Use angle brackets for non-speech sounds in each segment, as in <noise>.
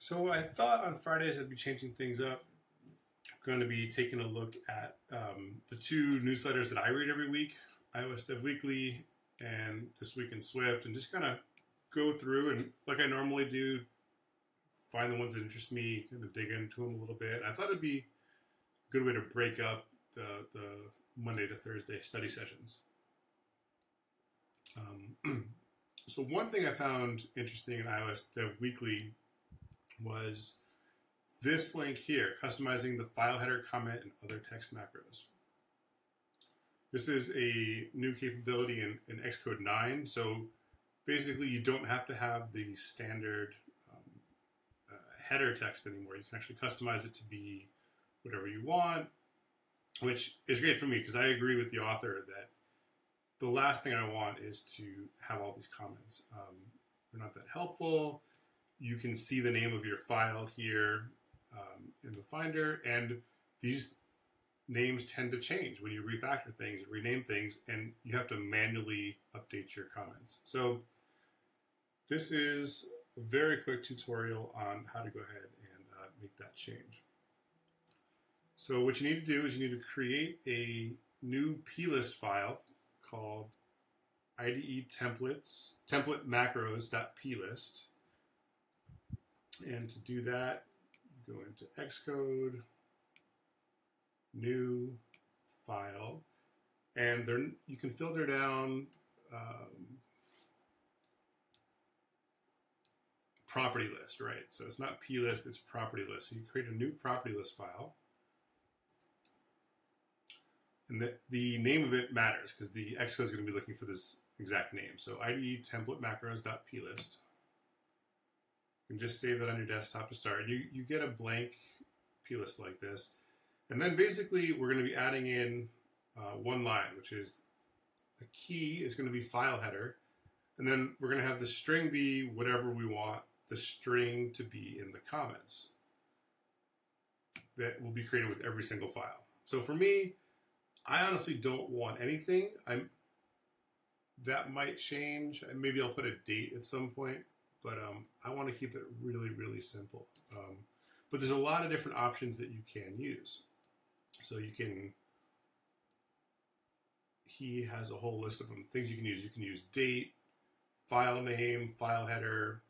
So I thought on Fridays I'd be changing things up. I'm going to be taking a look at um, the two newsletters that I read every week, iOS Dev Weekly and This Week in Swift, and just kind of go through and, like I normally do, find the ones that interest me, kind of dig into them a little bit. I thought it'd be a good way to break up the, the Monday to Thursday study sessions. Um, <clears throat> so one thing I found interesting in iOS Dev Weekly was this link here, customizing the file header, comment, and other text macros. This is a new capability in, in Xcode 9, so basically you don't have to have the standard um, uh, header text anymore. You can actually customize it to be whatever you want, which is great for me because I agree with the author that the last thing I want is to have all these comments. Um, they're not that helpful you can see the name of your file here um, in the Finder, and these names tend to change when you refactor things, rename things, and you have to manually update your comments. So this is a very quick tutorial on how to go ahead and uh, make that change. So what you need to do is you need to create a new plist file called IDE templates template macros.plist and to do that, go into Xcode, new file, and there you can filter down um, property list, right? So it's not plist, it's property list. So you create a new property list file. And the, the name of it matters because the Xcode is going to be looking for this exact name. So IDE template macros.plist can just save it on your desktop to start. You, you get a blank plist like this. And then basically we're going to be adding in uh, one line, which is the key is going to be file header. And then we're going to have the string be whatever we want the string to be in the comments that will be created with every single file. So for me, I honestly don't want anything. I'm that might change. Maybe I'll put a date at some point but um, I want to keep it really, really simple. Um, but there's a lot of different options that you can use. So you can, he has a whole list of them, things you can use. You can use date, file name, file header.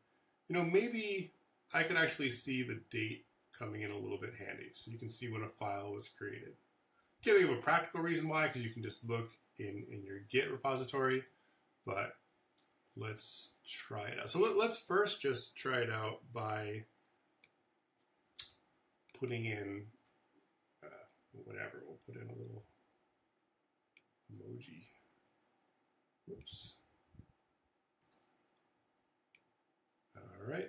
You know, maybe I could actually see the date coming in a little bit handy. So you can see when a file was created. Can't think of a practical reason why, because you can just look in, in your Git repository, but let's try it out. So let, us first just try it out by putting in uh, whatever. We'll put in a little emoji. Whoops. All right.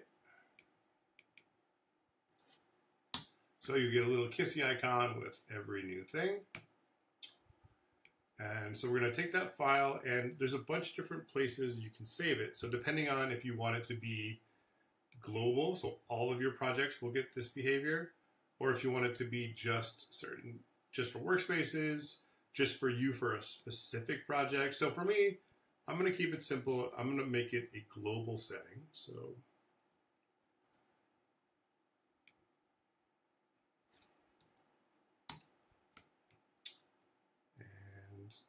So you get a little kissy icon with every new thing. And so we're going to take that file, and there's a bunch of different places you can save it. So depending on if you want it to be global, so all of your projects will get this behavior, or if you want it to be just certain, just for workspaces, just for you for a specific project. So for me, I'm going to keep it simple. I'm going to make it a global setting. So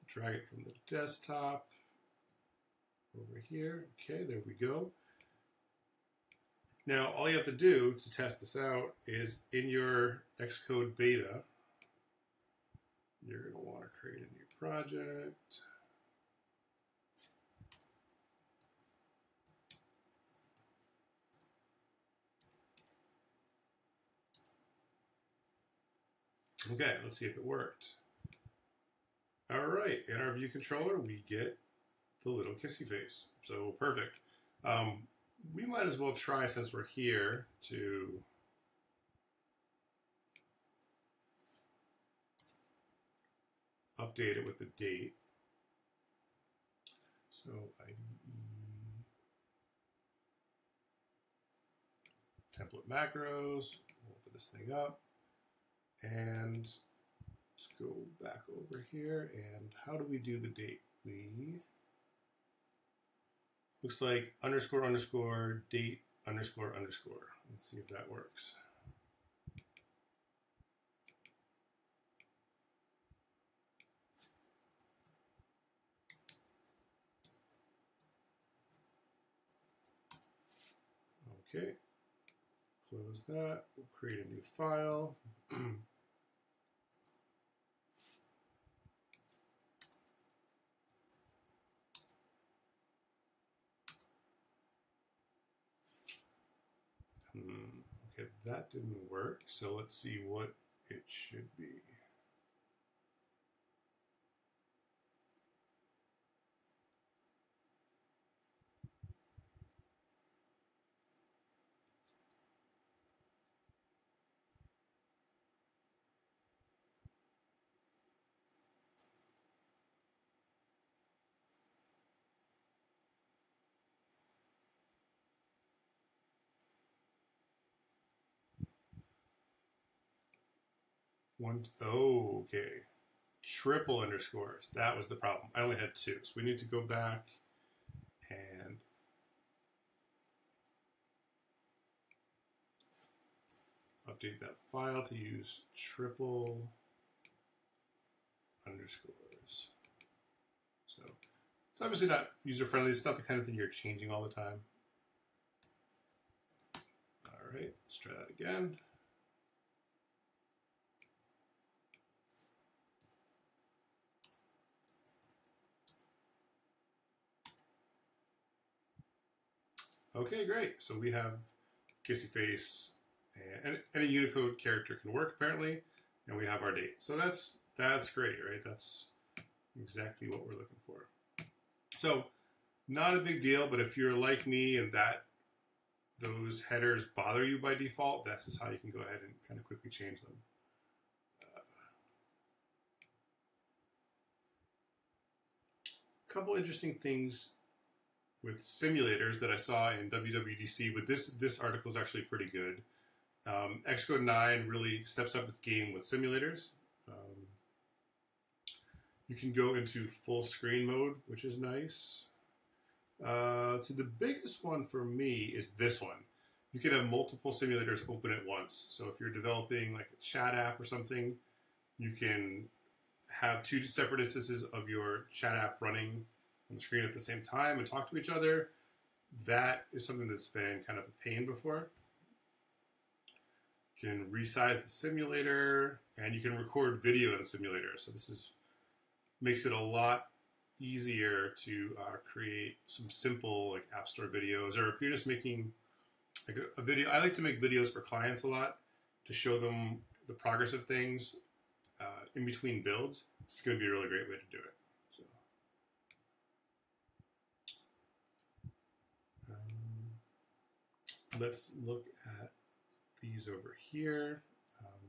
drag it from the desktop over here. Okay, there we go. Now, all you have to do to test this out is in your Xcode beta, you're going to want to create a new project. Okay, let's see if it worked. All right, in our view controller, we get the little kissy face. So perfect. Um, we might as well try, since we're here, to update it with the date. So IDE template macros, we'll open this thing up, and go back over here and how do we do the date? We looks like underscore underscore date underscore underscore. Let's see if that works. Okay, close that. We'll create a new file. <clears throat> that didn't work. So let's see what it should be. One, oh, okay. Triple underscores. That was the problem. I only had two. So we need to go back and update that file to use triple underscores. So it's obviously not user friendly. It's not the kind of thing you're changing all the time. All right, let's try that again. Okay, great. So we have kissy face, and any Unicode character can work apparently, and we have our date. So that's that's great, right? That's exactly what we're looking for. So not a big deal, but if you're like me and that those headers bother you by default, this is how you can go ahead and kind of quickly change them. A uh, couple interesting things with simulators that I saw in WWDC, but this this article is actually pretty good. Um, Xcode 9 really steps up its game with simulators. Um, you can go into full screen mode, which is nice. Uh, so the biggest one for me is this one. You can have multiple simulators open at once. So if you're developing like a chat app or something, you can have two separate instances of your chat app running on the screen at the same time and talk to each other. That is something that's been kind of a pain before. You can resize the simulator and you can record video in the simulator. So this is makes it a lot easier to uh, create some simple like app store videos or if you're just making like a, a, video i like to make videos for clients a lot to show them the progress of things uh, in between builds it's going to be a really great way to do it let's look at these over here. Um,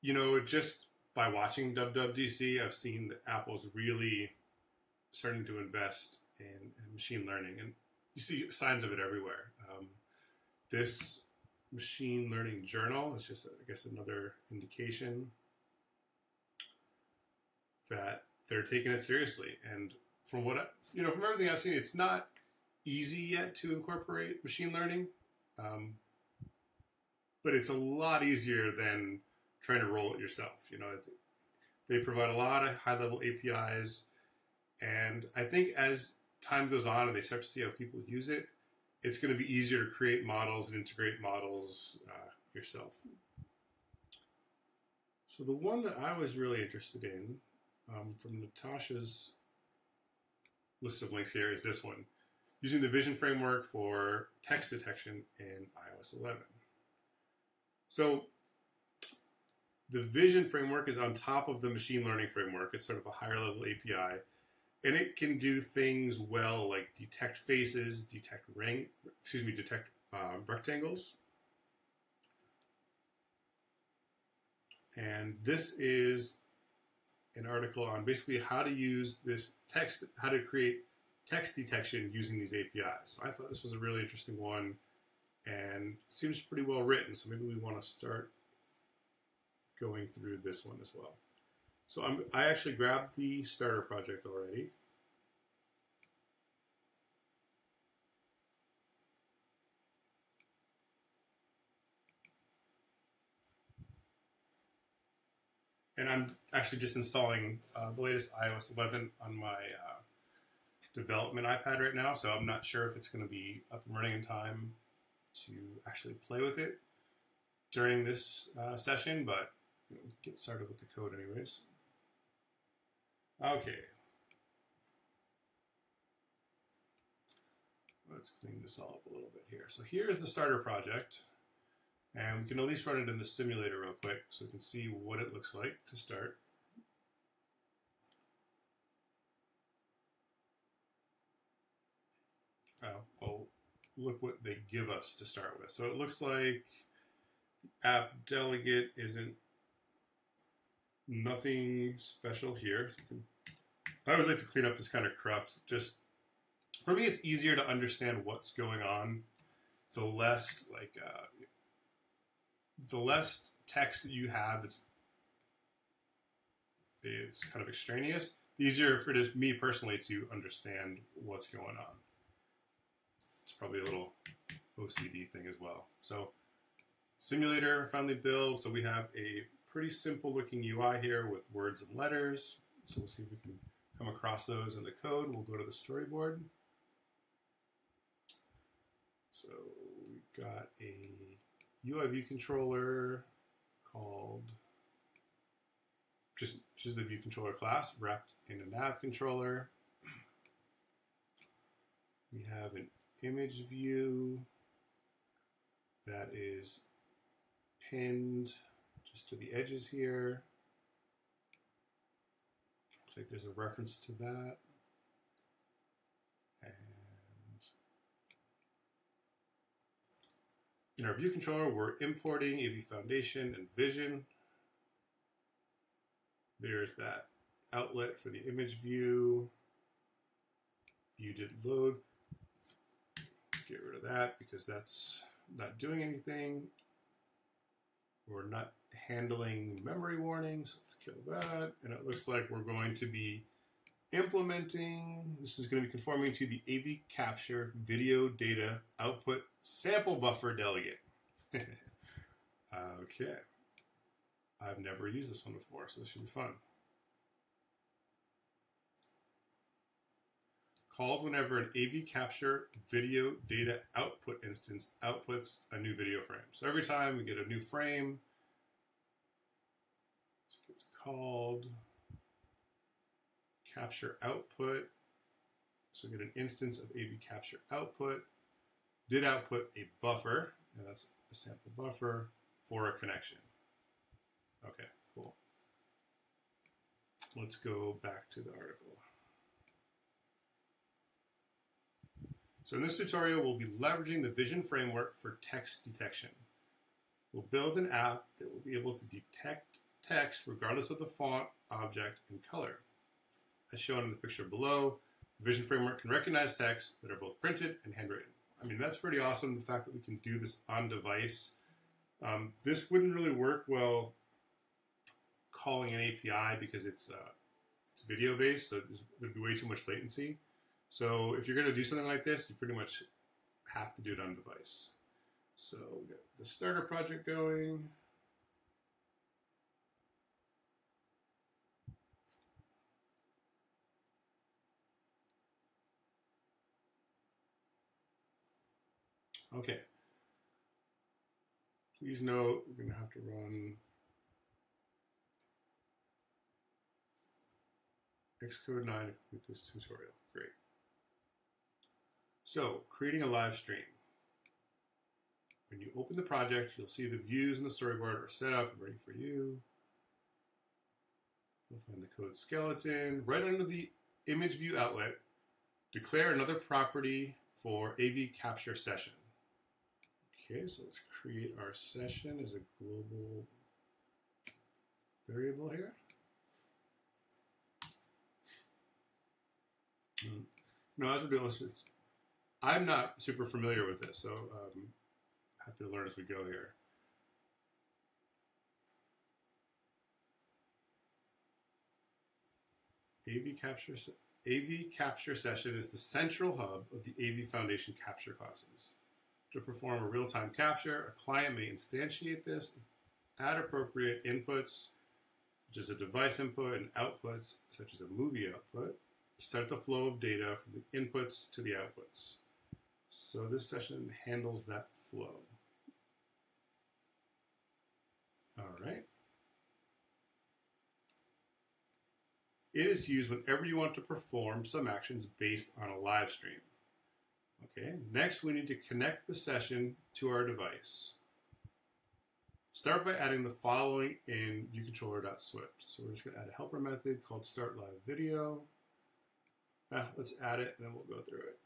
you know, just by watching WWDC, I've seen that Apple's really starting to invest in, in machine learning, and you see signs of it everywhere. Um, this machine learning journal is just, I guess, another indication that they're taking it seriously. And from what I, you know, from everything I've seen, it's not easy yet to incorporate machine learning, um, but it's a lot easier than trying to roll it yourself. You know, they provide a lot of high level APIs, and I think as time goes on and they start to see how people use it, it's going to be easier to create models and integrate models uh, yourself. So the one that I was really interested in um, from Natasha's list of links here is this one using the vision framework for text detection in iOS 11. So the vision framework is on top of the machine learning framework. It's sort of a higher level API. And it can do things well like detect faces, detect ring, excuse me, detect um, rectangles. And this is an article on basically how to use this text, how to create text detection using these APIs. So I thought this was a really interesting one and seems pretty well written. So maybe we want to start going through this one as well. So I'm, I actually grabbed the starter project already. And I'm actually just installing uh, the latest iOS 11 on my uh, development iPad right now, so I'm not sure if it's going to be up and running in time to actually play with it during this uh, session, but you know, get started with the code anyways. Okay. Let's clean this all up a little bit here. So here's the starter project. And we can at least run it in the simulator real quick so we can see what it looks like to start. Well, look what they give us to start with. So it looks like app delegate isn't nothing special here. So I always like to clean up this kind of corrupt. Just for me, it's easier to understand what's going on. The less like uh, the less text that you have that's it's kind of extraneous, the easier for it is me personally to understand what's going on. It's probably a little OCD thing as well. So simulator finally built. So we have a pretty simple looking UI here with words and letters. So we'll see if we can come across those in the code. We'll go to the storyboard. So we've got a UI view controller called just just the view controller class wrapped in a nav controller. <clears throat> We have an image view that is pinned just to the edges here. Looks like there's a reference to that. In our view controller, we're importing AV Foundation and Vision. There's that outlet for the image view. View did load. Get rid of that because that's not doing anything. We're not handling memory warnings. Let's kill that. And it looks like we're going to be implementing, this is going to be conforming to the AV Capture video data output sample buffer delegate. <laughs> okay. I've never used this one before, so this should be fun. Called whenever an AV Capture video data output instance outputs a new video frame. So every time we get a new frame, it's called capture output. So we get an instance of AV capture output. Did output a buffer, and that's a sample buffer for a connection. Okay, cool. Let's go back to the article. So in this tutorial, we'll be leveraging the Vision framework for text detection. We'll build an app that will be able to detect text regardless of the font, object, and color. As shown in the picture below, the Vision Framework can recognize text that are both printed and handwritten. I mean, that's pretty awesome, the fact that we can do this on device. Um, this wouldn't really work well calling an API because it's, uh, it's video based, so there'd be way too much latency. So if you're going to do something like this, you pretty much have to do it on device. So we got the starter project going. Okay. Please note we're going to have to run Xcode 9 to complete this tutorial. So, creating a live stream. When you open the project, you'll see the views in the storyboard are set up and ready for you. You'll find the code skeleton. Right under the image view outlet, declare another property for AV capture session. Okay, so let's create our session as a global variable here. Mm. No, as we're doing this, I'm not super familiar with this, so um, happy to learn as we go here. AV capture AV capture session is the central hub of the AV Foundation capture classes. To perform a real-time capture, a client may instantiate this, add appropriate inputs, such as a device input and outputs, such as a movie output. Start the flow of data from the inputs to the outputs. So this session handles that flow. All right. It is used whenever you want to perform some actions based on a live stream. Okay, next we need to connect the session to our device. Start by adding the following in viewcontroller.swift. So we're just going to add a helper method called start live video. Ah, let's add it and then we'll go through it.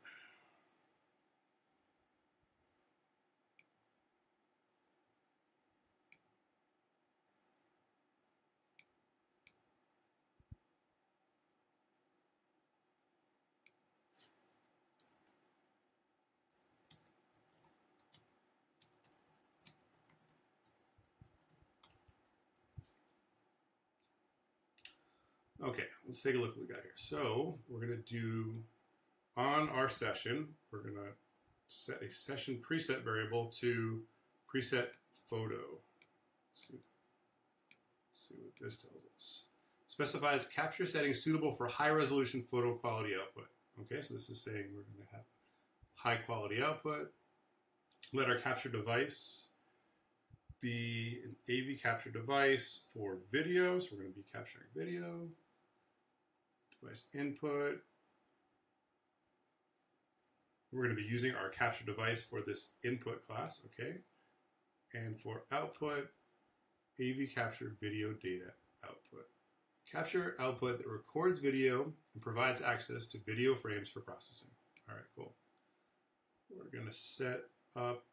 Okay, let's take a look what we got here. So we're going to do on our session, we're going to set a session preset variable to preset photo. Let's see, let's see what this tells us. Specifies capture settings suitable for high resolution photo quality output. Okay, so this is saying we're going to have high quality output. Let our capture device be an AV capture device for video. So we're going to be capturing video device input. We're going to be using our capture device for this input class, okay? And for output, AV capture video data output. Capture output that records video and provides access to video frames for processing. All right, cool. We're going to set up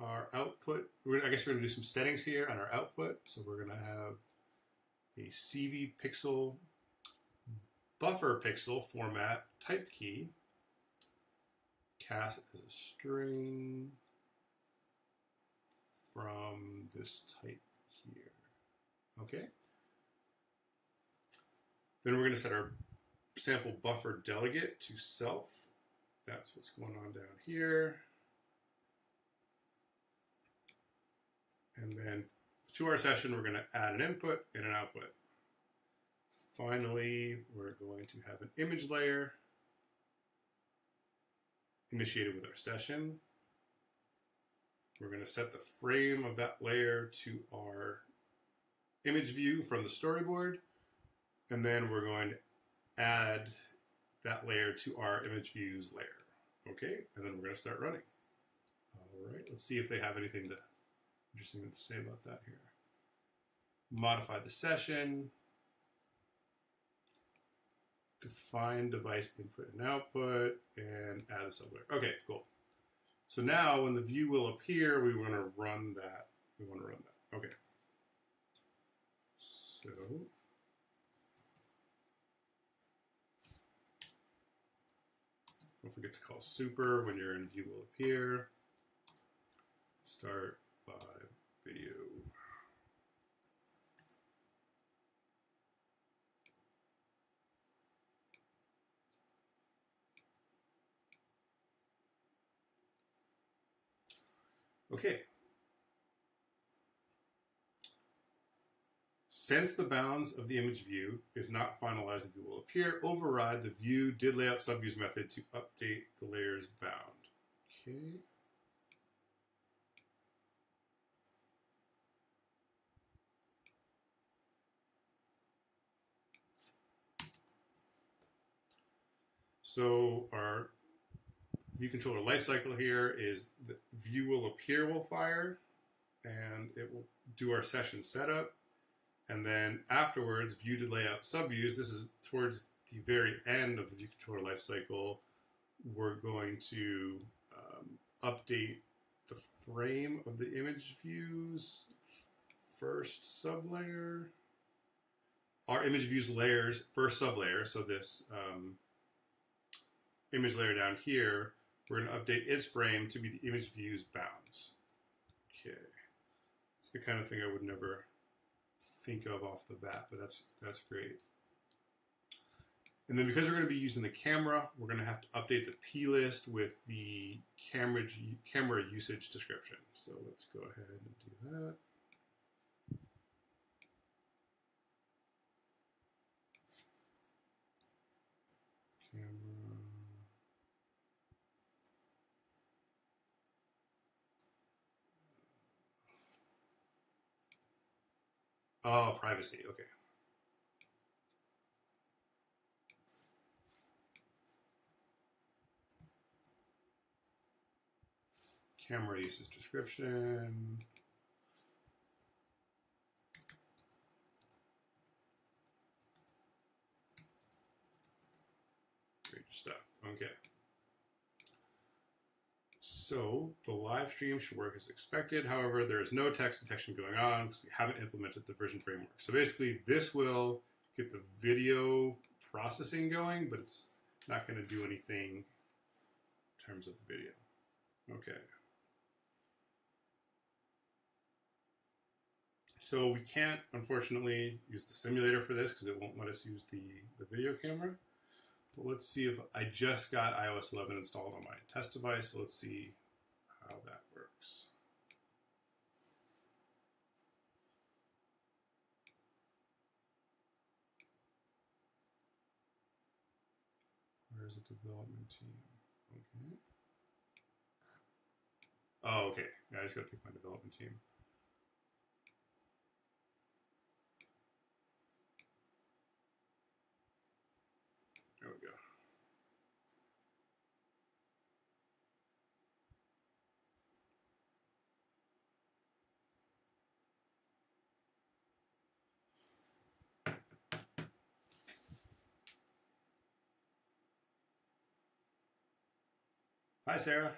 our output. I guess we're going to do some settings here on our output. So we're going to have a CV pixel buffer pixel format type key cast as a string from this type here. Okay. Then we're going to set our sample buffer delegate to self. That's what's going on down here. And then to our session, we're going to add an input and an output. Finally, we're going to have an image layer initiated with our session. We're going to set the frame of that layer to our image view from the storyboard. And then we're going to add that layer to our image views layer. Okay, and then we're going to start running. All right, let's see if they have anything to, interesting to say about that here. Modify the session define device input and output, and add a sublayer. Okay, cool. So now when the view will appear, we want to run that. We want to run that. Okay. So don't forget to call super when you're in view will appear. Start live video. Okay. Since the bounds of the image view is not finalized and will appear, override the view did layout subviews method to update the layers bound. Okay. So our view controller lifecycle here is the view will appear will fire and it will do our session setup. And then afterwards, view did layout subviews. This is towards the very end of the view controller lifecycle. We're going to um, update the frame of the image views first sublayer. Our image views layers first sublayer. So this um, image layer down here we're going to update its frame to be the image view's bounds. Okay. It's the kind of thing I would never think of off the bat, but that's that's great. And then because we're going to be using the camera, we're going to have to update the plist with the camera camera usage description. So let's go ahead and do that. Oh, privacy. Okay. Camera usage description. Great stuff. Okay. So the live stream should work as expected. However, there is no text detection going on because we haven't implemented the vision framework. So basically, this will get the video processing going, but it's not going to do anything in terms of the video. Okay. So we can't, unfortunately, use the simulator for this because it won't let us use the, the video camera. Let's see if I just got iOS 11 installed on my test device. Let's see how that works. Where's the development team? Okay. Oh, okay. Yeah, I just got to pick my development team. There we go. Hi, Sarah.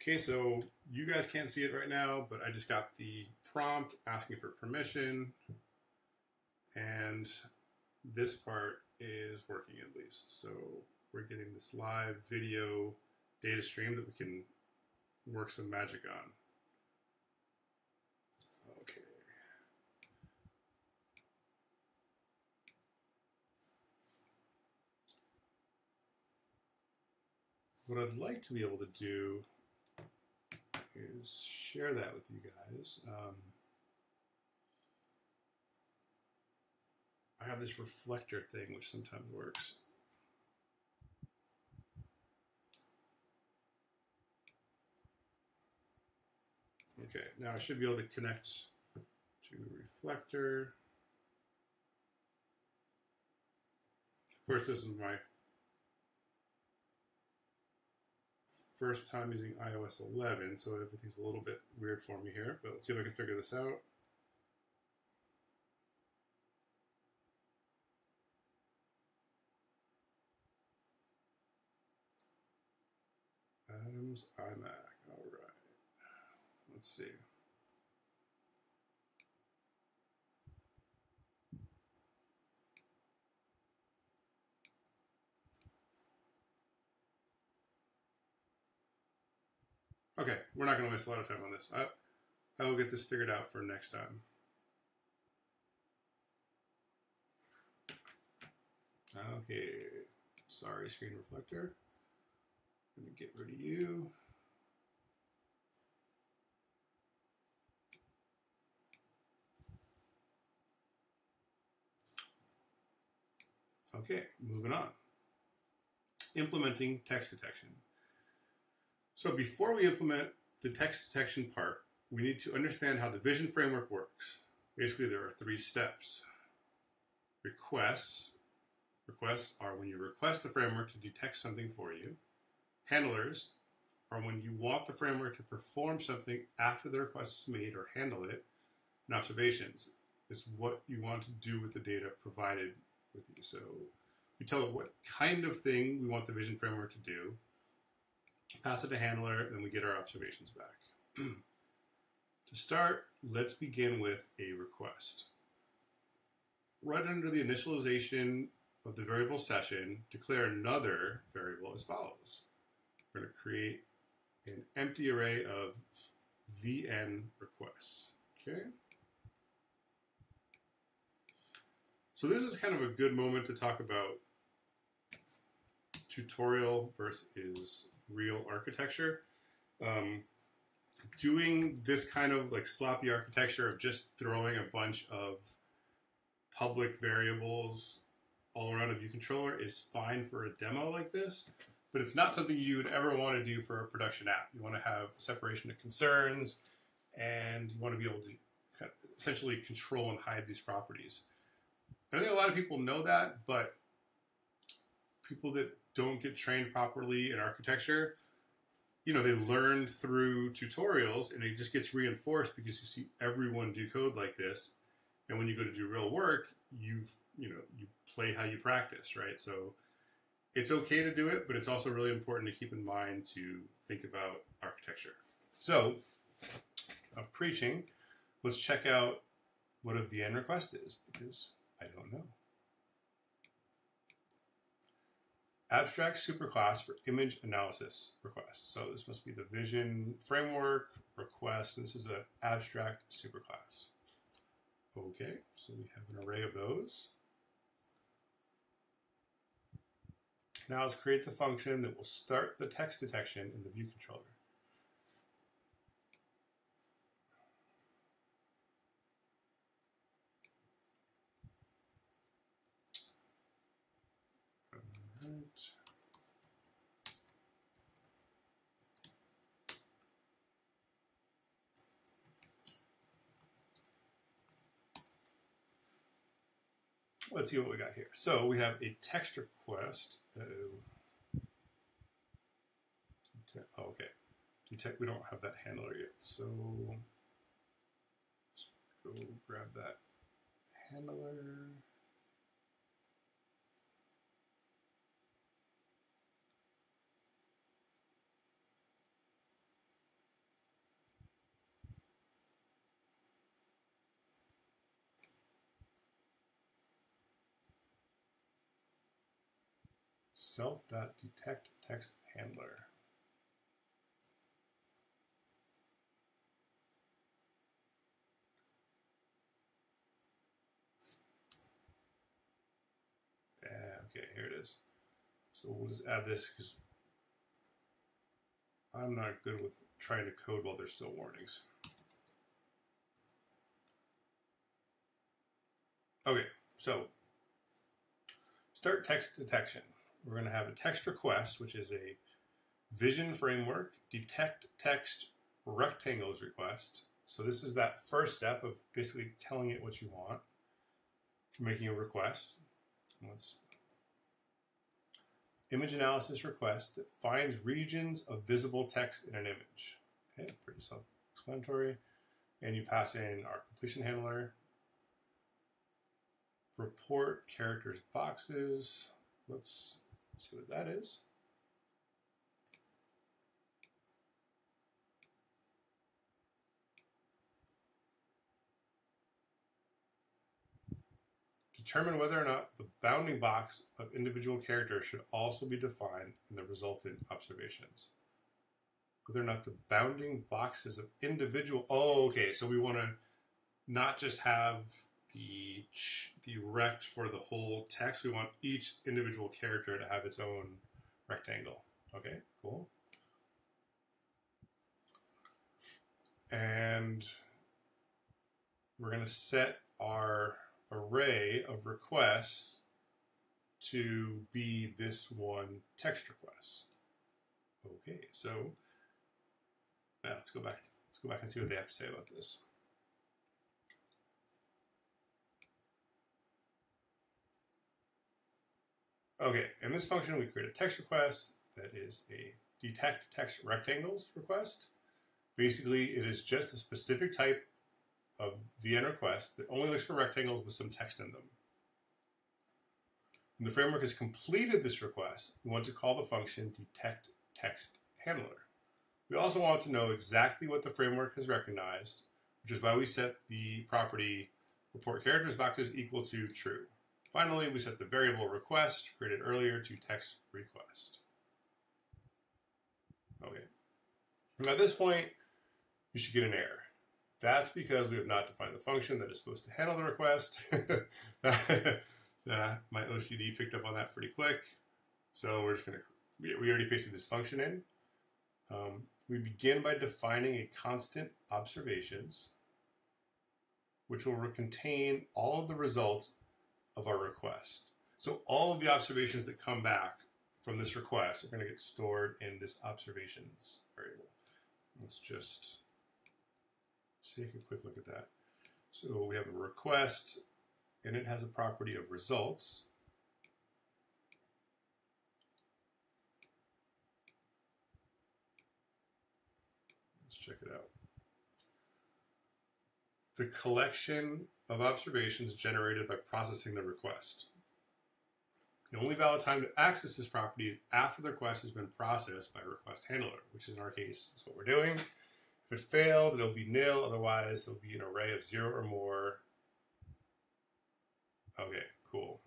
Okay, so you guys can't see it right now, but I just got the prompt asking for permission, and this part is working at least. So we're getting this live video data stream that we can work some magic on. Okay. What I'd like to be able to do is share that with you guys. Um, I have this reflector thing, which sometimes works. Okay, now I should be able to connect to reflector. Of course, this is my first time using iOS 11, so everything's a little bit weird for me here, but let's see if I can figure this out. Adams iMac, all right. Let's see. Okay, we're not going to waste a lot of time on this. I, I will get this figured out for next time. Okay, sorry, screen reflector. I'm going to get rid of you. Okay, moving on. Implementing text detection. So before we implement the text detection part, we need to understand how the vision framework works. Basically, there are three steps. Requests. Requests are when you request the framework to detect something for you. Handlers are when you want the framework to perform something after the request is made or handle it. And observations is what you want to do with the data provided with you. So we tell it what kind of thing we want the vision framework to do, pass it to handler, and we get our observations back. <clears throat> to start, let's begin with a request. Right under the initialization of the variable session, declare another variable as follows. We're going to create an empty array of vn requests. Okay. So this is kind of a good moment to talk about tutorial versus real architecture. Um, doing this kind of like sloppy architecture of just throwing a bunch of public variables all around a view controller is fine for a demo like this. but it's not something you would ever want to do for a production app. You want to have separation of concerns, and you want to be able to essentially control and hide these properties. I think a lot of people know that, but people that don't get trained properly in architecture, you know, they learn through tutorials and it just gets reinforced because you see everyone do code like this. And when you go to do real work, you've, you know, you play how you practice, right? So it's okay to do it, but it's also really important to keep in mind to think about architecture. So, of preaching, let's check out what a VN request is because I don't know. Abstract superclass for image analysis request. So this must be the vision framework request. This is an abstract superclass. Okay, so we have an array of those. Now let's create the function that will start the text detection in the view controller. Let's see what we got here. So we have a text request. Uh, oh, okay. Detect. We don't have that handler yet. So let's go grab that handler. self.detect text handler. Yeah, okay, here it is. So we'll just add this because I'm not good with trying to code while there's still warnings. Okay, so start text detection we're going to have a text request, which is a vision framework detect text rectangles request. So this is that first step of basically telling it what you want, making a request. Let's image analysis request that finds regions of visible text in an image. Okay, pretty self-explanatory. And you pass in our completion handler, report characters boxes. Let's see what that is. Determine whether or not the bounding box of individual characters should also be defined in the resultant observations. Whether or not the bounding boxes of individual. Oh, okay. So we want to not just have the the rect for the whole text. We want each individual character to have its own rectangle. Okay, cool. And we're going to set our array of requests to be this one text request. Okay, so now let's go back. Let's go back and see what they have to say about this. Okay, in this function, we create a text request that is a detect text rectangles request. Basically, it is just a specific type of VN request that only looks for rectangles with some text in them. When the framework has completed this request, we want to call the function detect text handler. We also want to know exactly what the framework has recognized, which is why we set the property report characters boxes equal to true. Finally, we set the variable request created earlier to text request. Okay. At this point, you should get an error. That's because we have not defined the function that is supposed to handle the request. <laughs> my OCD picked up on that pretty quick. So we're just going to, we already pasted this function in. Um, we begin by defining a constant observations, which will contain all of the results of our request. So all of the observations that come back from this request are going to get stored in this observations variable. Let's just take a quick look at that. So we have a request, and it has a property of results. Let's check it out. The collection of observations generated by processing the request. The only valid time to access this property is after the request has been processed by request handler, which in our case is what we're doing. If it failed, it'll be nil. Otherwise, it'll be an array of zero or more. Okay, cool.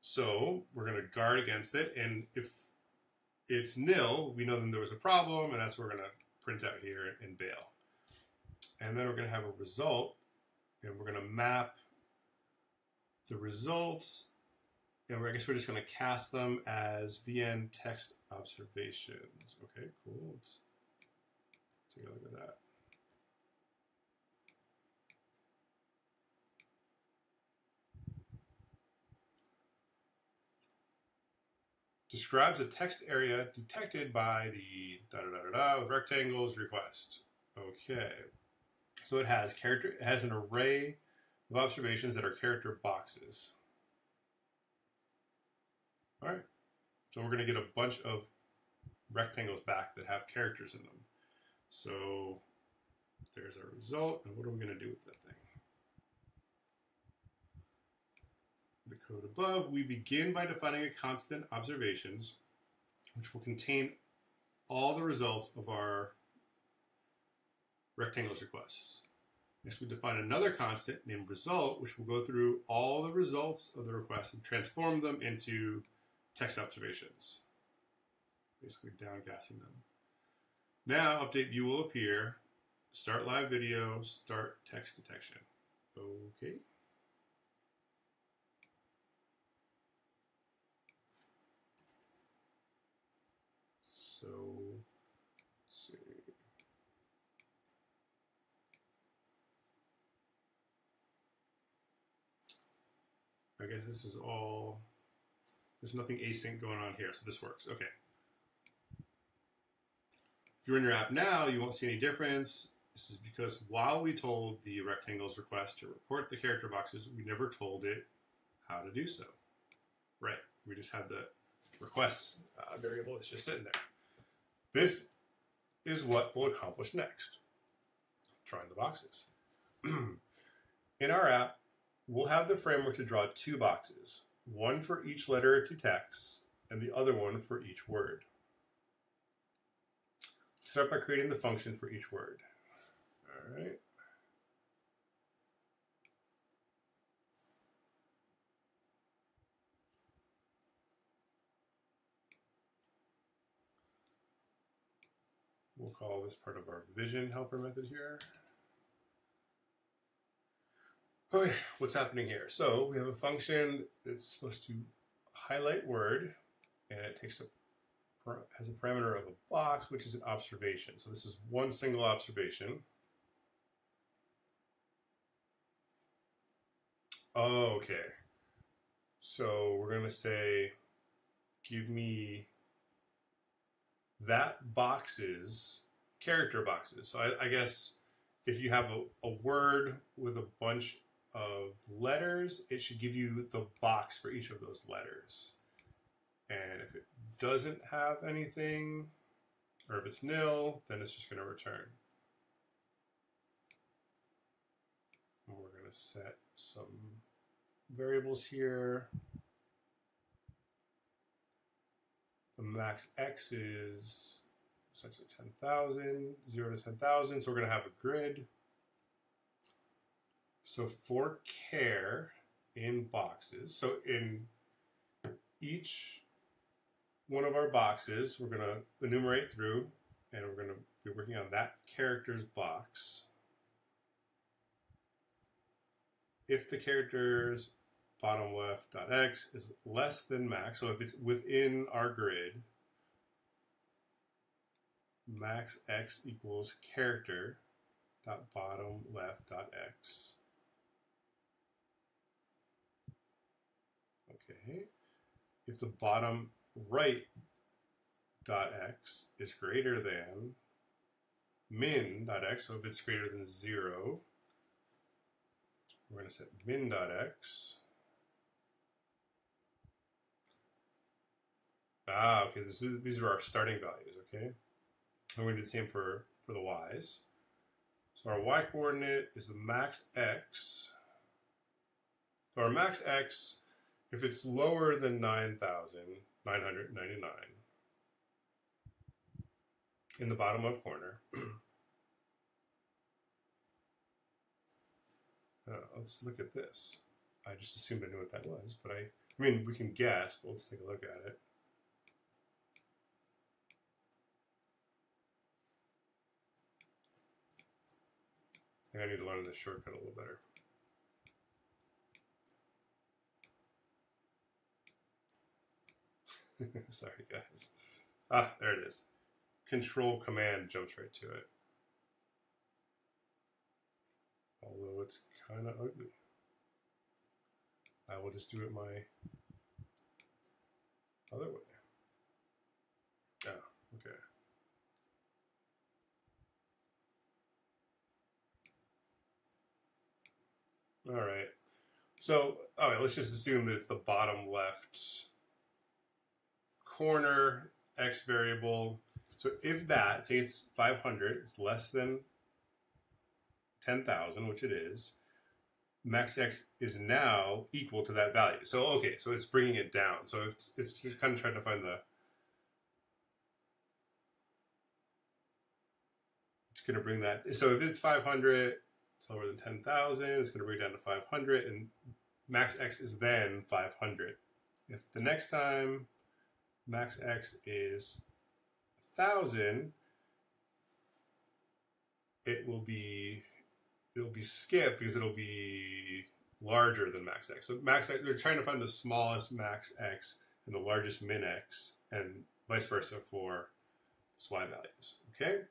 So we're going to guard against it. And if it's nil, we know then there was a problem, and that's what we're going to print out here and bail. And then we're going to have a result, and we're going to map the results and I guess we're just going to cast them as VN text observations. Okay, cool. Let's take a look at that. Describes a text area detected by the da da da da da with rectangles request. Okay. So it has character it has an array of observations that are character boxes. All right. So we're going to get a bunch of rectangles back that have characters in them. So there's our result. And what are we going to do with that thing? The code above, we begin by defining a constant observations, which will contain all the results of our rectangles requests. Next, we define another constant named result, which will go through all the results of the request and transform them into text observations, basically downcasting them. Now, update view will appear. Start live video, start text detection. Okay. So, see. I guess this is all there's nothing async going on here, so this works. Okay. If you're in your app now, you won't see any difference. This is because while we told the rectangles request to report the character boxes, we never told it how to do so. Right. We just had the request uh, variable that's just sitting there. This is what we'll accomplish next. Drawing the boxes. <clears throat> in our app, we'll have the framework to draw two boxes one for each letter to text, and the other one for each word. Start by creating the function for each word. All right. We'll call this part of our vision helper method here. Okay, what's happening here? So we have a function that's supposed to highlight word, and it takes a has a parameter of a box, which is an observation. So this is one single observation. okay. So we're going to say, give me that boxes, character boxes. So I, I guess if you have a, a word with a bunch of letters, it should give you the box for each of those letters. And if it doesn't have anything, or if it's nil, then it's just going to return. And we're going to set some variables here. The max x is essentially 10,000, 0 to 10,000. So we're going to have a grid. So for care in boxes, so in each one of our boxes, we're going to enumerate through and we're going to be working on that character's box. If the character's bottom left dot x is less than max, so if it's within our grid, max x equals character dot bottom left dot x. if the bottom right dot x is greater than min dot x, so if it's greater than zero, we're going to set min dot x. Ah, okay, is, these are our starting values, okay? And we're going to do the same for, for the y's. So our y coordinate is the max x. So our max x, if it's lower than 9,999 in the bottom left corner, <clears throat> uh, let's look at this. I just assumed I knew what that was, but I, I mean, we can guess, but let's take a look at it. I think I need to learn this shortcut a little better. <laughs> Sorry, guys. Ah, there it is. Control Command jumps right to it. Although it's kind of ugly. I will just do it my other way. Oh, okay. All right. So, all right, let's just assume that it's the bottom left corner x variable. So if that, say it's 500, it's less than 10,000, which it is, max x is now equal to that value. So, okay, so it's bringing it down. So it's, it's just kind of trying to find the, it's going to bring that. So if it's 500, it's lower than 10,000. It's going to bring it down to 500, and max x is then 500. If the next time max x is 1,000, it will be it'll be skipped because it'll be larger than max x. So max x, they're trying to find the smallest max x and the largest min x, and vice versa for y values. Okay.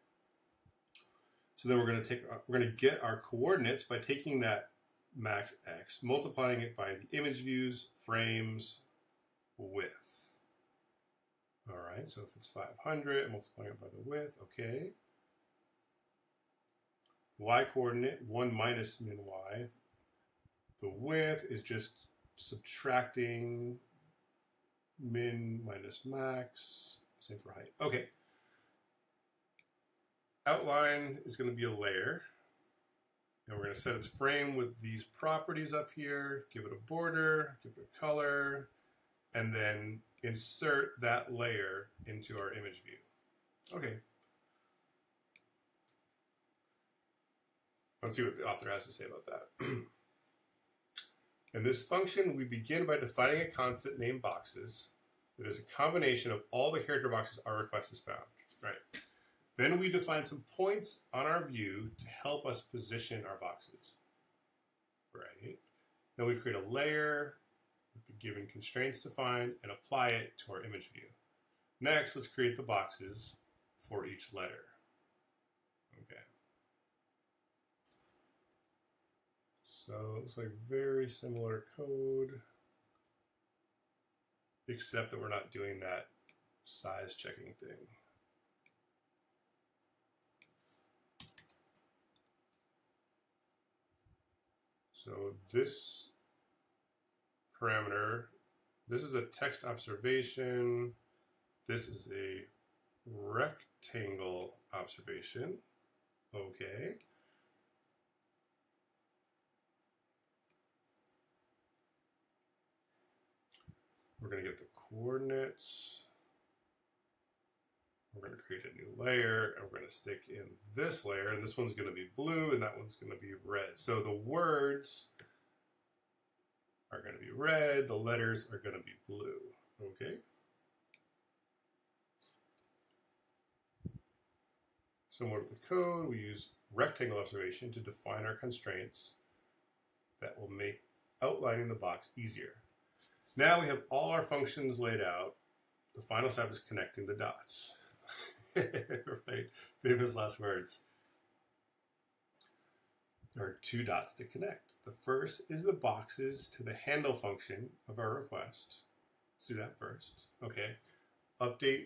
So then we're going to take, we're going to get our coordinates by taking that max x, multiplying it by the image views, frames, width. All right, so if it's 500, multiplying it by the width, okay. Y coordinate, 1 minus min y. The width is just subtracting min minus max, same for height. Okay, outline is going to be a layer. And we're going to set its frame with these properties up here, give it a border, give it a color, and then insert that layer into our image view. Okay. Let's see what the author has to say about that. <clears throat> In this function, we begin by defining a concept named boxes that is a combination of all the character boxes our request has found. Right. Then we define some points on our view to help us position our boxes. Right? Then we create a layer with the given constraints defined and apply it to our image view. Next, let's create the boxes for each letter. Okay. So it looks like very similar code, except that we're not doing that size checking thing. So this parameter, this is a text observation. This is a rectangle observation. Okay. We're going to get the coordinates. We're going to create a new layer and we're going to stick in this layer and this one's going to be blue and that one's going to be red. So the words are going to be red, the letters are going to be blue. Okay. Similar to the code, we use rectangle observation to define our constraints that will make outlining the box easier. Now we have all our functions laid out. The final step is connecting the dots. <laughs> right? Famous last words. There are two dots to connect. The first is the boxes to the handle function of our request. Let's do that first. Okay. Update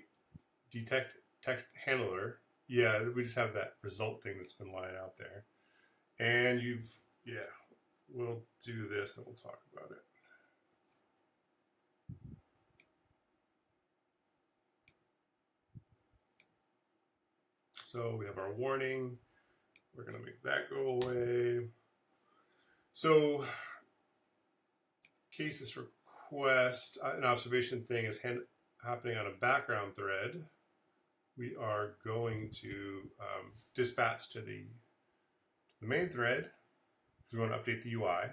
detect text handler. Yeah, we just have that result thing that's been lying out there. And you've, yeah, we'll do this and we'll talk about it. So we have our warning. We're going to make that go away. So, case this request, uh, an observation thing is happening on a background thread. We are going to um, dispatch to the, the main thread because we want to update the UI.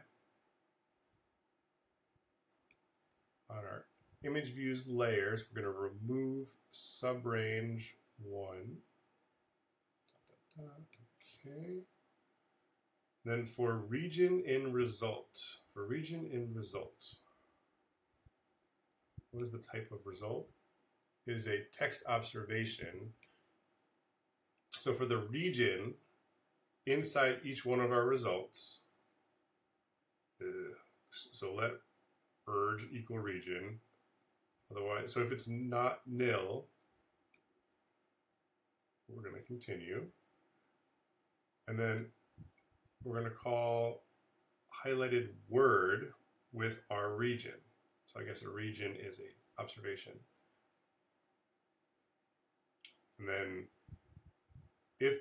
On our image views layers, we're going to remove subrange 1. Okay. Then for region in result, for region in result, what is the type of result? It is a text observation. So for the region, inside each one of our results, uh, so let urge equal region. Otherwise, so if it's not nil, we're going to continue. And then we're going to call highlighted word with our region. So I guess a region is a observation. And then if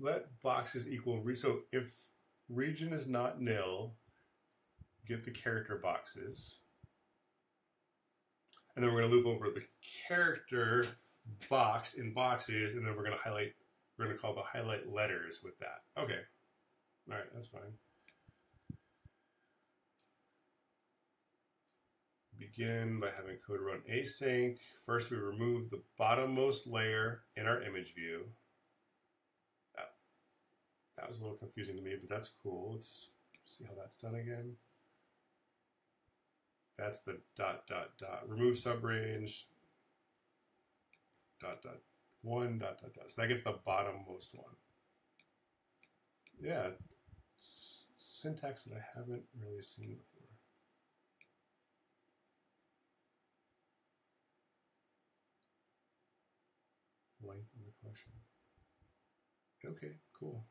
let boxes equal, so if region is not nil, get the character boxes. And then we're going to loop over the character box in boxes, and then we're going to highlight we're going to call the highlight letters with that. Okay. All right, that's fine. Begin by having code run async. First, we remove the bottommost layer in our image view. That, that was a little confusing to me, but that's cool. Let's see how that's done again. That's the dot, dot, dot. Remove subrange, dot, dot, one dot dot dot. So that gets the bottommost one. Yeah, syntax that I haven't really seen before. Length of the collection. Okay, cool.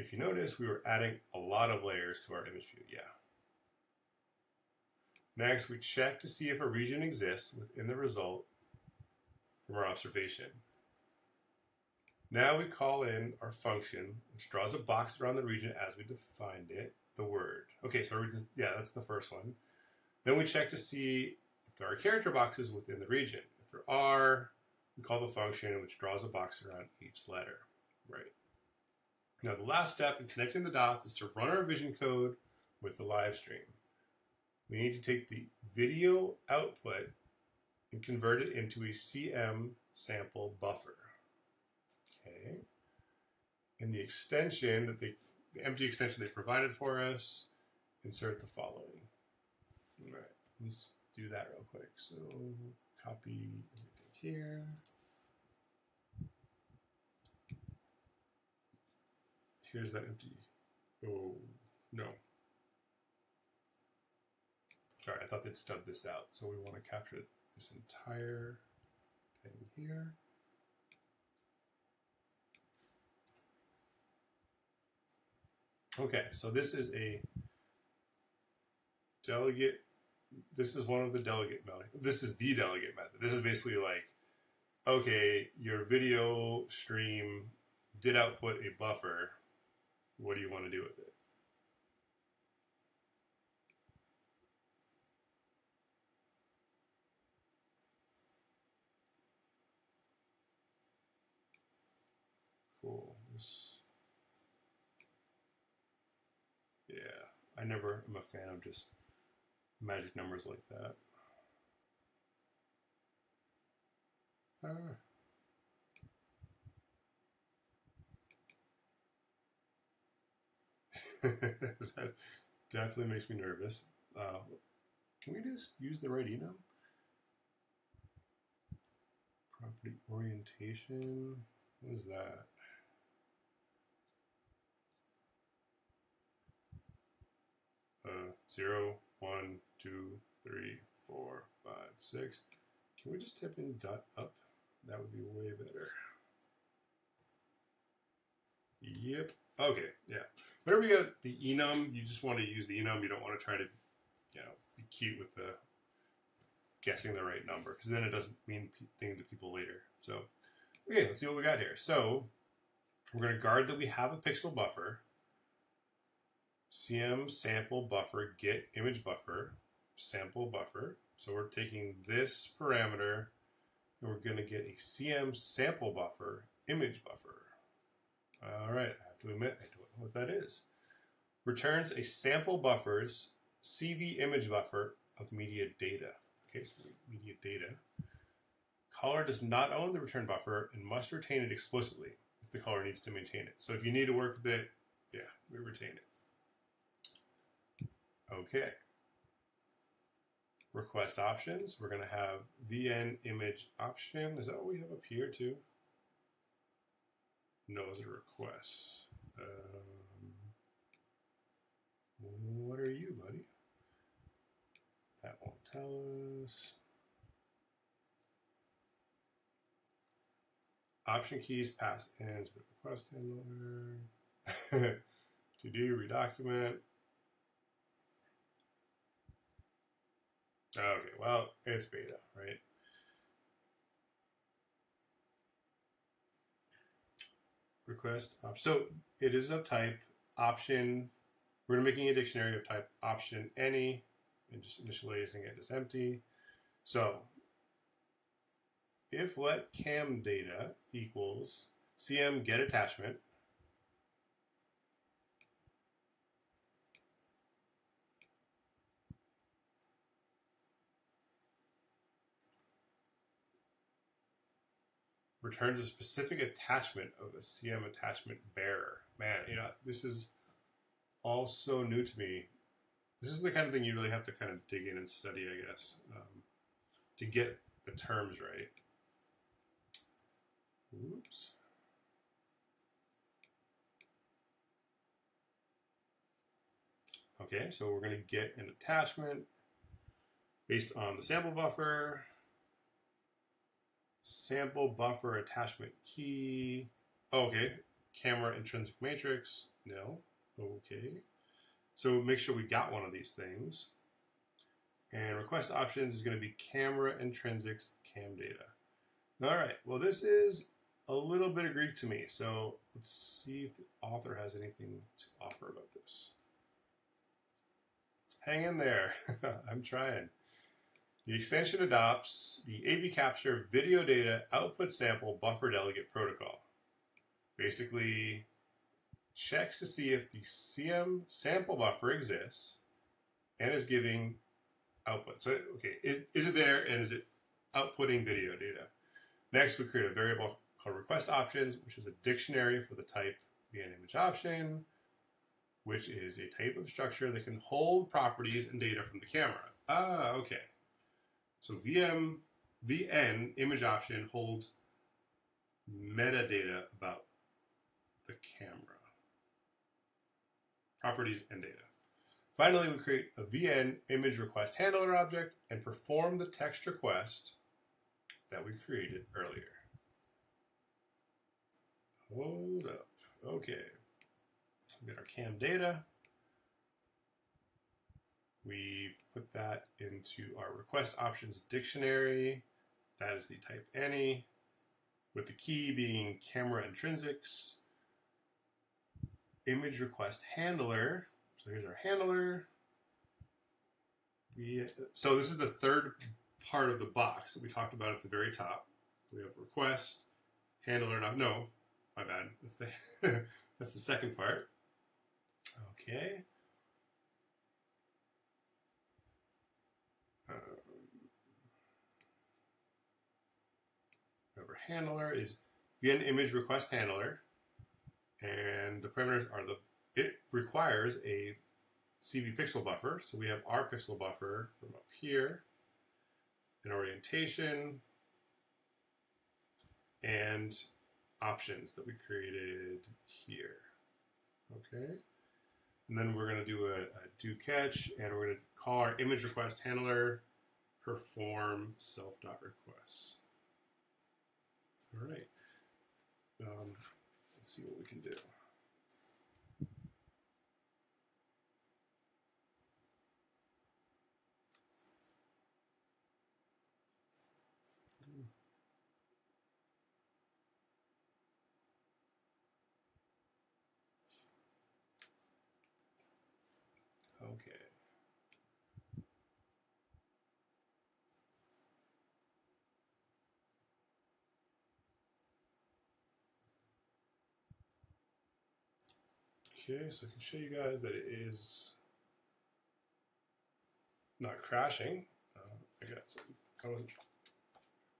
If you notice, we were adding a lot of layers to our image view. Yeah. Next, we check to see if a region exists within the result from our observation. Now we call in our function, which draws a box around the region as we defined it, the word. Okay, so just, yeah, that's the first one. Then we check to see if there are character boxes within the region. If there are, we call the function which draws a box around each letter. Right. Now the last step in connecting the dots is to run our vision code with the live stream. We need to take the video output and convert it into a CM sample buffer. Okay. In the extension that they, the empty extension they provided for us, insert the following. All right, let's do that real quick. So copy everything here. Here's that empty. Oh, no. Sorry, I thought they'd stub this out. So we want to capture this entire thing here. Okay, so this is a delegate. This is one of the delegate method. This is the delegate method. This is basically like, okay, your video stream did output a buffer what do you want to do with it? Cool. This. Yeah, I never am a fan of just magic numbers like that. Ah. <laughs> that definitely makes me nervous. Uh, can we just use the right enum? Property orientation. What is that? Uh, zero, one, two, three, four, five, six. Can we just type in dot up? That would be way better. Yep, Okay, yeah. Whenever you got the enum, you just want to use the enum. You don't want to try to, you know, be cute with the guessing the right number because then it doesn't mean thing to people later. So, okay, let's see what we got here. So, we're going to guard that we have a pixel buffer. CM sample buffer get image buffer sample buffer. So we're taking this parameter and we're going to get a CM sample buffer image buffer. All right, to admit I don't know what that is. Returns a sample buffer's CV image buffer of media data. Okay, so media data. Caller does not own the return buffer and must retain it explicitly if the caller needs to maintain it. So if you need to work with it, yeah, we retain it. Okay. Request options. We're going to have VN image option. Is that what we have up here too? No, it's a request. Um, what are you, buddy? That won't tell us. Option keys pass into the request handler. <laughs> to do redocument. Okay, well, it's beta, right? Request. So it is of type option. We're making a dictionary of type option any and just initializing it as empty. So if let cam data equals cm get attachment returns a specific attachment of a CM attachment bearer. Man, you know, this is all so new to me. This is the kind of thing you really have to kind of dig in and study, I guess, um, to get the terms right. Oops. Okay, so we're going to get an attachment based on the sample buffer sample buffer attachment key. Oh, okay. Camera intrinsic matrix. No. Okay. So make sure we got one of these things. And request options is going to be camera intrinsics cam data. All right. Well, this is a little bit of Greek to me. So let's see if the author has anything to offer about this. Hang in there. <laughs> I'm trying. The extension adopts the AV Capture video data output sample buffer delegate protocol. Basically, checks to see if the CM sample buffer exists and is giving output. So, okay, is, is it there and is it outputting video data? Next, we create a variable called request options, which is a dictionary for the type VN image option, which is a type of structure that can hold properties and data from the camera. Ah, okay. So VM VN image option holds metadata about the camera, properties and data. Finally, we create a VN image request handler object and perform the text request that we created earlier. Hold up. Okay. We get our cam data. We put that into our request options dictionary. That is the type any, with the key being camera intrinsics. Image request handler. So here's our handler. We, so this is the third part of the box that we talked about at the very top. We have request, handler, no, my bad. That's the, <laughs> that's the second part. Okay. Handler is VN image request handler, and the parameters are the it requires a CV pixel buffer. So we have our pixel buffer from up here, an orientation, and options that we created here. Okay. And then we're going to do a, a do catch, and we're going to call our image request handler perform self dot requests. All right. Um, let's see what we can do. Okay. Okay, so I can show you guys that it is not crashing. Uh, I got some, I wasn't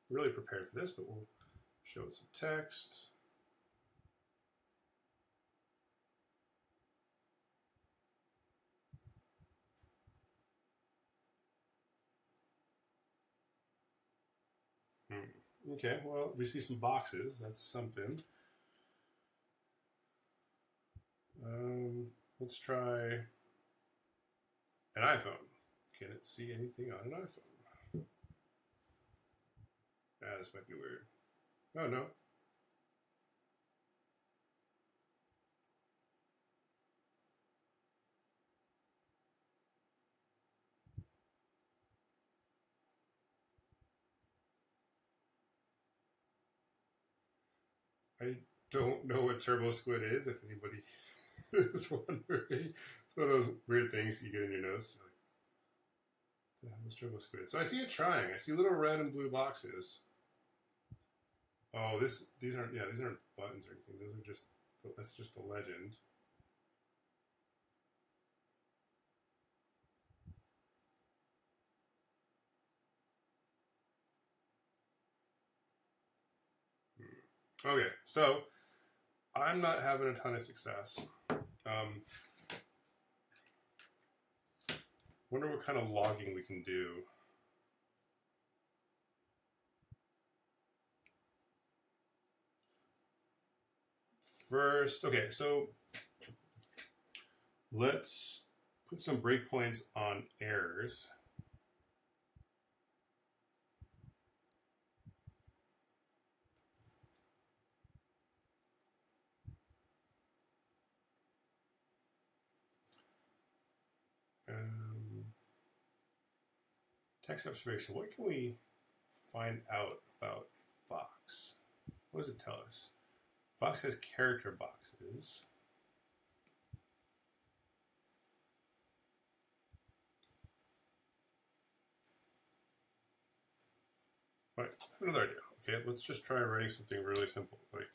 really prepared for this, but we'll show it some text. Hmm. Okay, well, we see some boxes. That's something. Um, let's try an iPhone. Can it see anything on an iPhone? Ah, this might be weird. Oh, no. I don't know what Turbo Squid is, if anybody <laughs> is wondering. It's one of those weird things you get in your nose. Like, the Turbo Squid? So I see it trying. I see little red and blue boxes. Oh, this these aren't yeah these aren't buttons or anything. Those are just that's just the legend. Hmm. Okay, so I'm not having a ton of success. Um, wonder what kind of logging we can do. First, okay, so let's put some breakpoints on errors. Um, text observation. What can we find out about Box? What does it tell us? Box has character boxes. Right, I have another idea. Okay, let's just try writing something really simple, like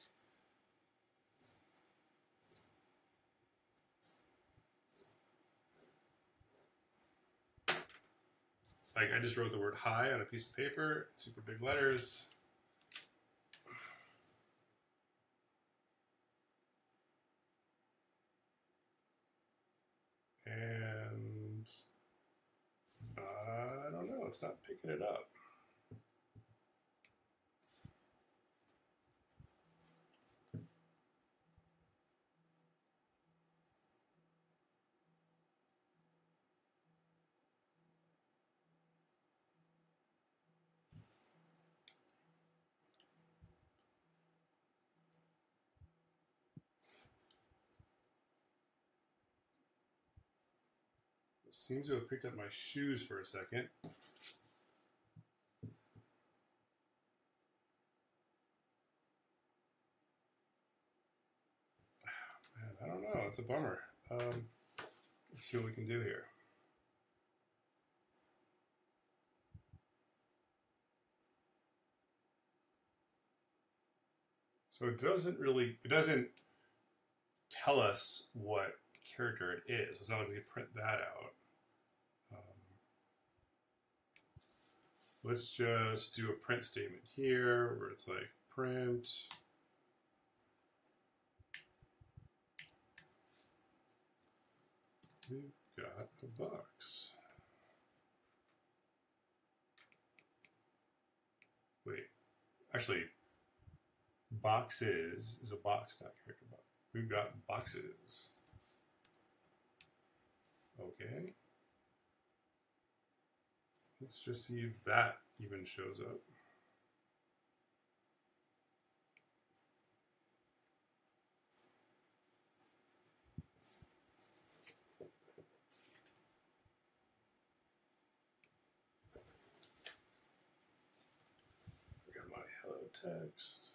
like I just wrote the word hi on a piece of paper, super big letters. And I don't know, it's not picking it up. Seems to have picked up my shoes for a second. <sighs> I don't know. It's a bummer. Um, let's see what we can do here. So it doesn't really, it doesn't tell us what character it is. It's not like we can print that out. Let's just do a print statement here where it's like print. We've got the box. Wait, actually, boxes is a box, not character box. We've got boxes. Okay. Let's just see if that even shows up. I got my hello text.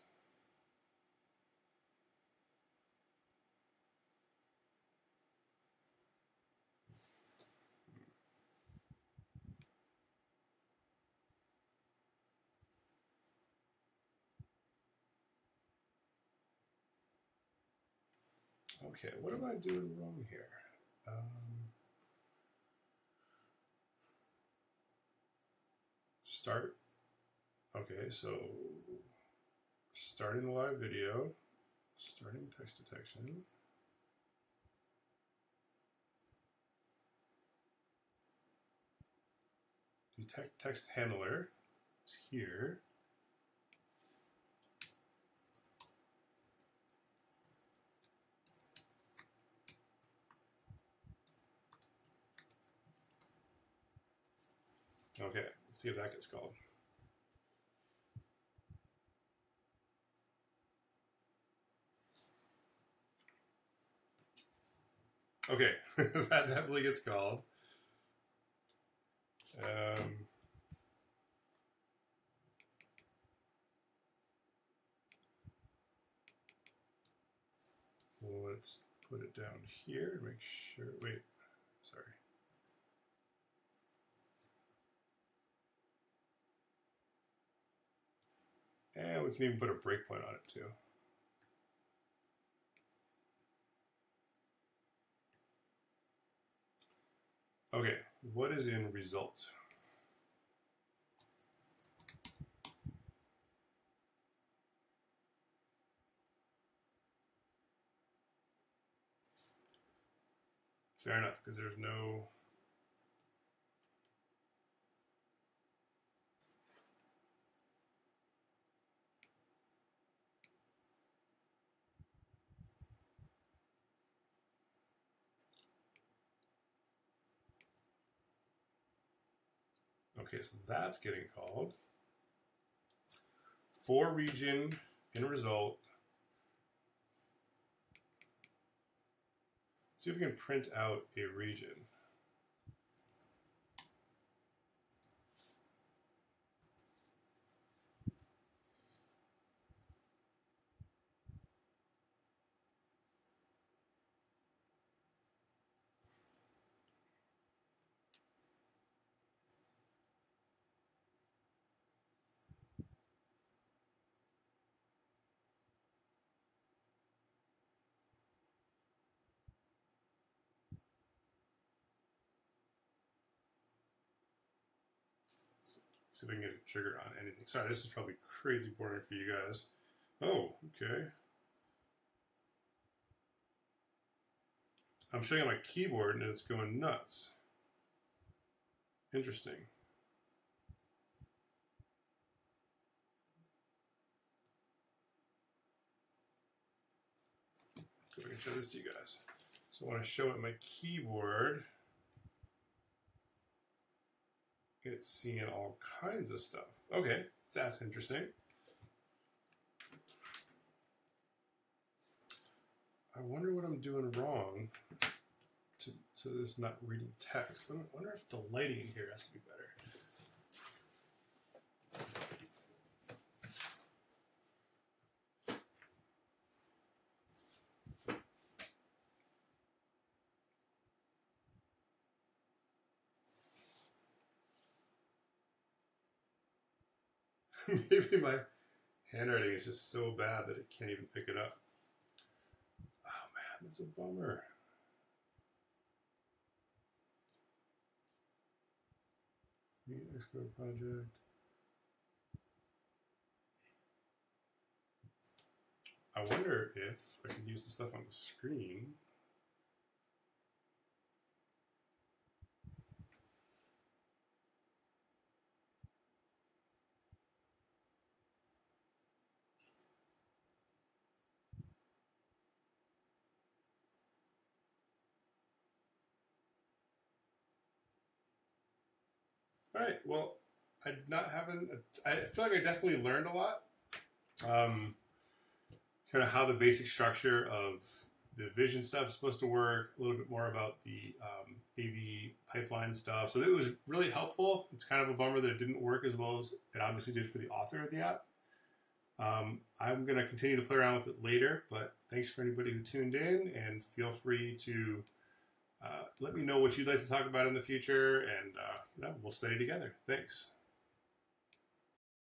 Okay, what am I doing wrong here? Um, start. Okay, so starting the live video, starting text detection. Detect text handler is here. Okay, let's see if that gets called. Okay, <laughs> that definitely gets called. Um, let's put it down here make sure. Wait, sorry. We can even put a breakpoint on it too. Okay, what is in results? Fair enough, because there's no Okay, so that's getting called. For region in result. Let's see if we can print out a region. See if I can get a trigger on anything. Sorry, this is probably crazy boring for you guys. Oh, okay. I'm showing my keyboard and it's going nuts. Interesting. So we can show this to you guys. So I show it my keyboard, it's seeing all kinds of stuff. Okay, that's interesting. I wonder what I'm doing wrong to, to this not reading text. I wonder if the lighting here has to be better. <laughs> Maybe my handwriting is just so bad that it can't even pick it up. Oh man, that's a bummer. The Xcode project. I wonder if I could use the stuff on the screen. All right. Well, I not having. I feel like I definitely learned a lot. Um, kind of how the basic structure of the vision stuff is supposed to work. A little bit more about the um, AV pipeline stuff. So it was really helpful. It's kind of a bummer that it didn't work as well as it obviously did for the author of the app. Um, I'm going to continue to play around with it later, but thanks for anybody who tuned in, and feel free to let me know what you'd like to talk about in the future, and uh, you know we'll study together. Thanks.